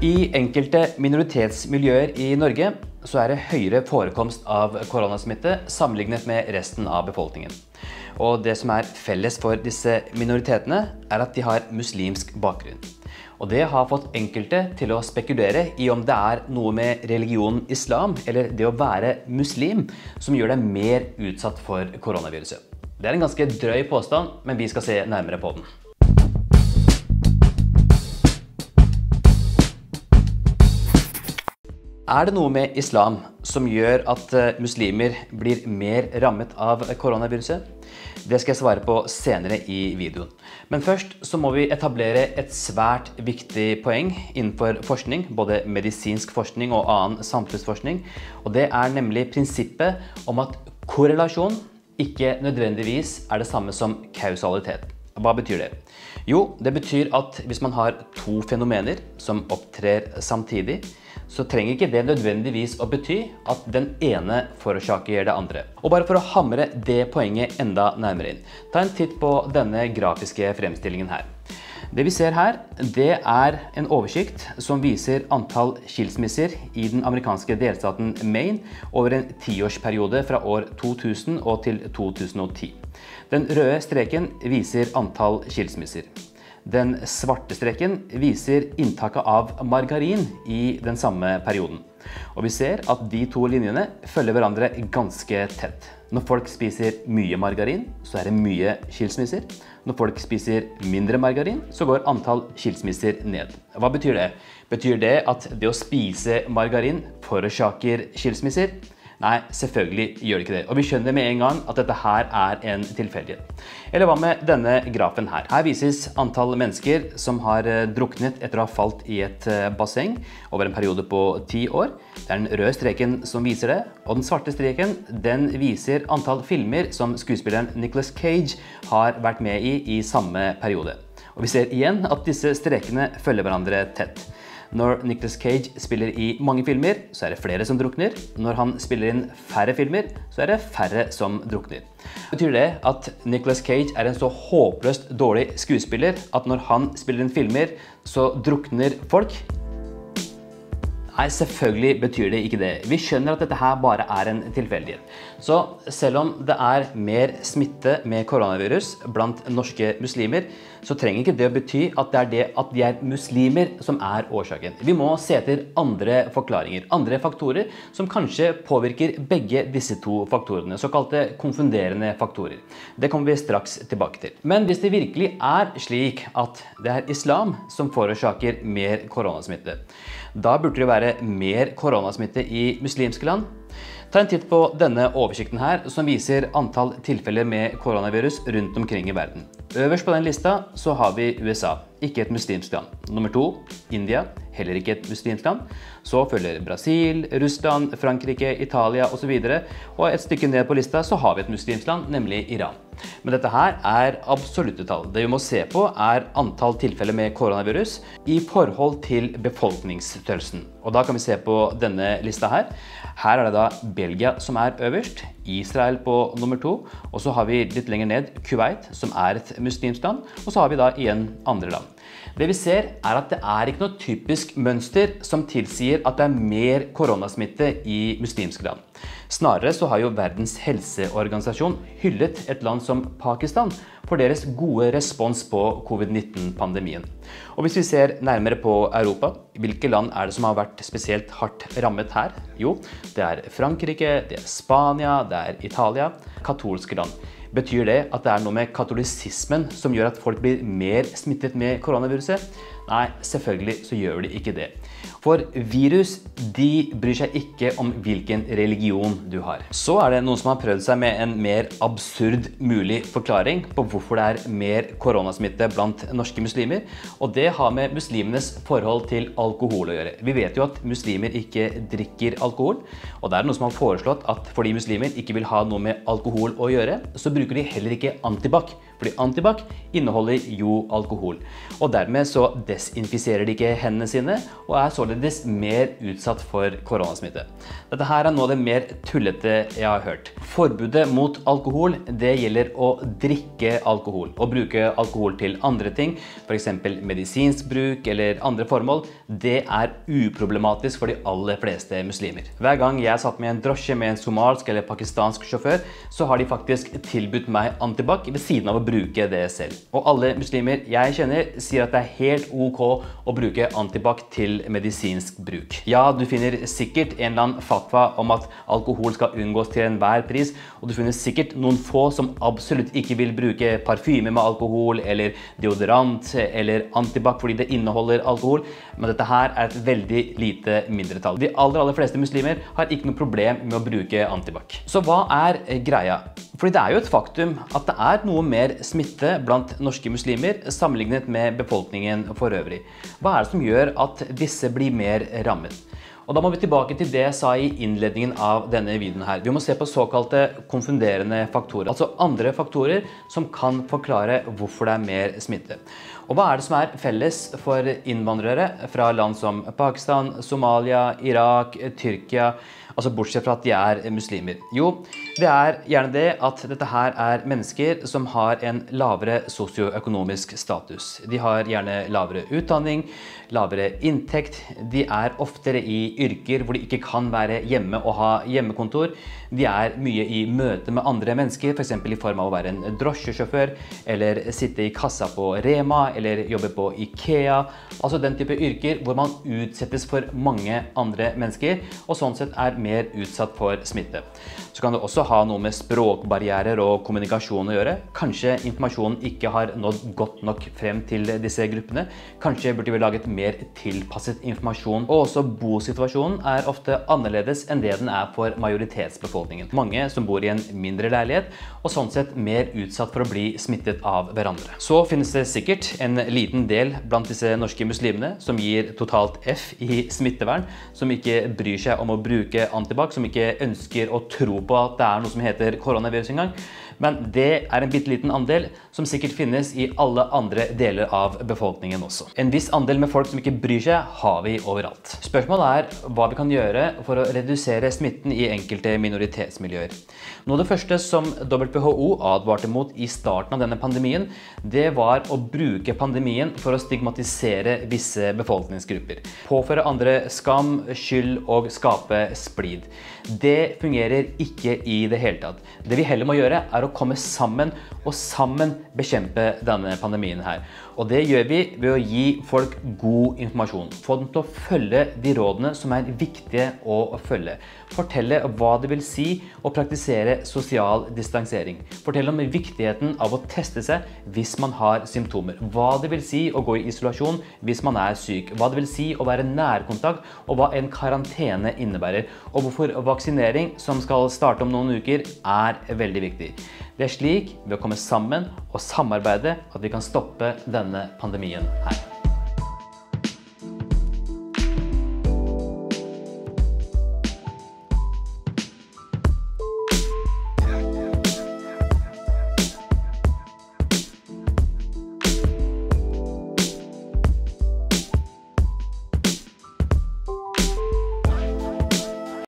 I enkelte minoritetsmiljøer i Norge så er det høyere forekomst av koronasmitte sammenlignet med resten av befolkningen. Og det som er felles for disse minoritetene, er at de har muslimsk bakgrunn. Og det har fått enkelte til å spekulere i om det er noe med religionen islam, eller det å være muslim, som gjør deg mer utsatt for koronaviruset. Det er en ganske drøy påstand, men vi skal se nærmere på den. Er det noe med islam som gjør at eh, muslimer blir mer rammet av koronaviruset? Det skal jeg svare på senere i videoen. Men først så må vi etablere et svært viktig poeng innenfor forskning, både medisinsk forskning og annen samfunnsforskning. Og det er nemlig prinsippet om at korrelasjon ikke nødvendigvis er det samme som kausalitet. Hva betyr det? Jo, det betyr at hvis man har to fenomener som opptrer samtidig, så trenger ikke det nødvendigvis å bety at den ene forårsaker det andre. Og bare for å hamre det poenget enda nærmere inn, ta en titt på denne grafiske fremstillingen her. Det vi ser her, det er en oversikt som viser antall skilsmisser i den amerikanske delstaten Maine over en tiårsperiode fra år 2000 og til 2010. Den røde streken viser antall skilsmisser. Den svarte streken viser inntaket av margarin i den samme perioden. Og vi ser at de to linjene følger hverandre ganske tett. Når folk spiser mye margarin, så er det mye skilsmisser. Når folk spiser mindre margarin, så går antall skilsmisser ned. Hva betyr det? Betyr det at det å spise margarin forårsaker skilsmisser? Nei, selvfølgelig gjør det ikke det. Og vi skjønner med en gang at dette her er en tilfeldighet. Eller hva med denne grafen her? Her vises antall mennesker som har eh, druknet etter å ha falt i et eh, basseng over en periode på ti år. Det er den røde streken som viser det, og den svarte streken den viser antall filmer som skuespilleren Nicholas Cage har vært med i i samme periode. Og vi ser igjen at disse strekene følger hverandre tett. Når Nicholas Cage spiller i mange filmer, så er det flere som drukner. Når han spiller inn færre filmer, så er det færre som drukner. Betyr det at Nicholas Cage er en så håpløst dårlig skuespiller at når han spiller inn filmer, så drukner folk? Nei, selvfølgelig betyr det ikke det. Vi skjønner at dette her bare er en tilfeldighet. Så selv om det er mer smitte med koronavirus blant norske muslimer, så trenger ikke det å bety at det er det at de er muslimer som er årsaken. Vi må se etter andre forklaringer, andre faktorer som kanskje påvirker begge disse to faktorene, såkalte konfunderende faktorer. Det kommer vi straks tilbake til. Men hvis det virkelig er slik at det er islam som forårsaker mer koronasmitte, da burde det være mer koronasmitte i muslimske land. Ta en titt på denne oversikten her, som viser antall tilfeller med koronavirus rundt omkring i verden. Øverst på den lista så har vi USA, ikke et muslimsk land. Nummer to, India, heller ikke et muslimsk land. Så følger Brasil, Russland, Frankrike, Italia osv. Og, så og et stykke ned på lista så har vi et muslimsk land, nemlig Iran. Men dette her er absolutte tall. Det vi må se på er antall tilfeller med koronavirus i forhold til befolkningsstørrelsen. Og da kan vi se på denne lista her. Her er det da Belgia som er øverst, Israel på nummer to, og så har vi litt lenger ned Kuwait, som er et muslimsk land, og så har vi da igjen andre land. Det vi ser er at det er ikke noe typisk mønster som tilsier at det er mer koronasmitte i muslimske land. Snarere så har jo Verdens helseorganisasjon hyllet et land som Pakistan for deres gode respons på covid-19-pandemien. Og hvis vi ser nærmere på Europa, hvilke land er det som har vært spesielt hardt rammet her? Jo, det er Frankrike, det er Spania, det er Italia, katolske land. Betyr det at det er noe med katolisismen som gjør at folk blir mer smittet med koronaviruset? Nei, selvfølgelig så gjør de ikke det. For virus de bryr seg ikke om hvilken religion du har. Så er det noen som har prøvd seg med en mer absurd mulig forklaring på hvorfor det er mer koronasmitte blant norske muslimer. Og det har med muslimenes forhold til alkohol å gjøre. Vi vet jo at muslimer ikke drikker alkohol. Og det er noen som har foreslått at fordi muslimer ikke vil ha noe med alkohol å gjøre, så bruker de heller ikke antibac Fordi antibac inneholder jo alkohol. Og dermed så desinfiserer de ikke hendene sine, og er således mer utsatt for koronasmitte. Dette her er noe av det mer tullete jeg har hørt. Forbudet mot alkohol det gjelder å drikke alkohol. Å bruke alkohol til andre ting, f.eks. medisinsk bruk eller andre formål, det er uproblematisk for de aller fleste muslimer. Hver gang jeg satt med en drosje med en somalsk eller pakistansk sjåfør, så har de faktisk tilbudt meg antibac ved siden av å bruke det selv. Og alle muslimer jeg kjenner sier at det er helt ok å bruke antibac til medisinsk bruk. Ja, du finner sikkert en eller annen fatwa om at alkohol skal unngås til enhver pris, og du finner sikkert noen få som absolutt ikke vil bruke parfyme med alkohol eller deodorant eller antibac fordi det inneholder alkohol, men dette her er et veldig lite mindretall. De aller, aller fleste muslimer har ikke noe problem med å bruke antibac. Så hva er greia? Fordi det er jo et faktum at det er noe mer smitte blant norske muslimer sammenlignet med befolkningen for øvrig. Hva er det som gjør at disse blir mer rammet? Og Da må vi tilbake til det jeg sa i innledningen av denne videoen. her. Vi må se på såkalte konfunderende faktorer. Altså andre faktorer som kan forklare hvorfor det er mer smitte. Og Hva er det som er felles for innvandrere fra land som Pakistan, Somalia, Irak, Tyrkia Altså bortsett fra at de er muslimer. Jo, det er gjerne det at dette her er mennesker som har en lavere sosioøkonomisk status. De har gjerne lavere utdanning, lavere inntekt. De er oftere i yrker hvor de ikke kan være hjemme og ha hjemmekontor. De er mye i møte med andre mennesker, f.eks. For i form av å være en drosjesjåfør, eller sitte i kassa på Rema, eller jobbe på Ikea. Altså den type yrker hvor man utsettes for mange andre mennesker, og sånn sett er mer utsatt for smitte. Så kan det også ha noe med språkbarrierer og kommunikasjon å gjøre. Kanskje informasjonen ikke har nådd godt nok frem til disse gruppene. Kanskje burde vi laget mer tilpasset informasjon. Og også bosituasjonen er ofte annerledes enn det den er for majoritetsbefolkningen. Mange som bor i en mindre leilighet, og sånn sett mer utsatt for å bli smittet av hverandre. Så finnes det sikkert en liten del blant disse norske muslimene som gir totalt F i smittevern, som ikke bryr seg om å bruke antibac, som ikke ønsker å tro på at det er noe som heter koronavirus engang. Men det er en bitte liten andel som sikkert finnes i alle andre deler av befolkningen også. En viss andel med folk som ikke bryr seg, har vi overalt. Spørsmålet er hva vi kan gjøre for å redusere smitten i enkelte minoritetsmiljøer. Noe av det første som WHO advarte mot i starten av denne pandemien, det var å bruke pandemien for å stigmatisere visse befolkningsgrupper. Påføre andre skam, skyld og skape splid. Det fungerer ikke i det hele tatt. Det vi heller må gjøre, er å komme sammen og sammen bekjempe denne pandemien her. Og det gjør vi ved å gi folk god informasjon. Få dem til å følge de rådene som er viktige å følge. Fortelle hva det vil si å praktisere sosial distansering. Fortelle om viktigheten av å teste seg hvis man har symptomer. Hva det vil si å gå i isolasjon hvis man er syk. Hva det vil si å være nærkontakt, og hva en karantene innebærer. Og hvorfor vaksinering, som skal starte om noen uker, er veldig viktig. Det er slik, ved å komme sammen og samarbeide, at vi kan stoppe denne pandemien her.